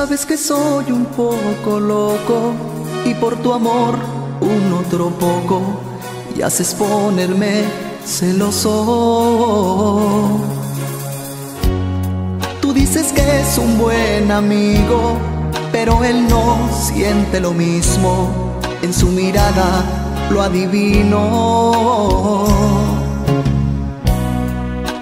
Sabes que soy un poco loco y por tu amor un otro poco y haces ponerme celoso. Tú dices que es un buen amigo, pero él no siente lo mismo. En su mirada lo adivino.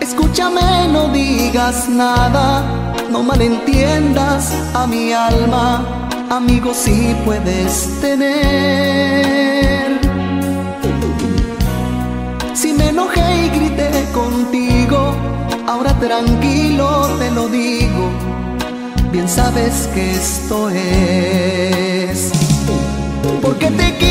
Escúchame, no digas nada, no malentiendas a mi alma, amigo si puedes tener. Si me enojé y grité contigo, ahora tranquilo te lo digo, bien sabes que esto es. Porque te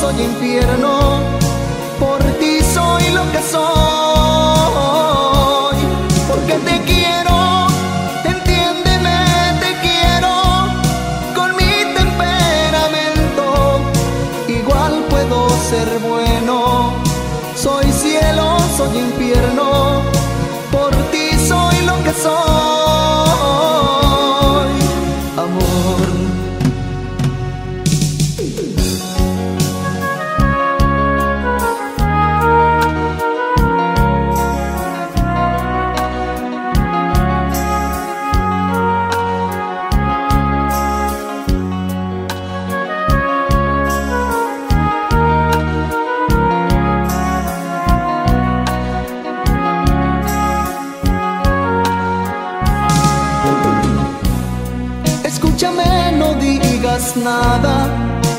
soy infierno, por ti soy lo que soy, Escúchame, no digas nada,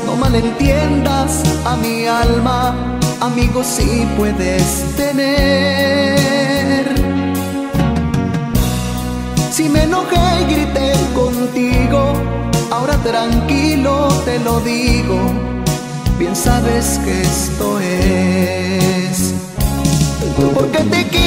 no malentiendas a mi alma, amigo si puedes tener. Si me enojé y grité contigo, ahora tranquilo te lo digo, bien sabes que esto es. Porque te quiero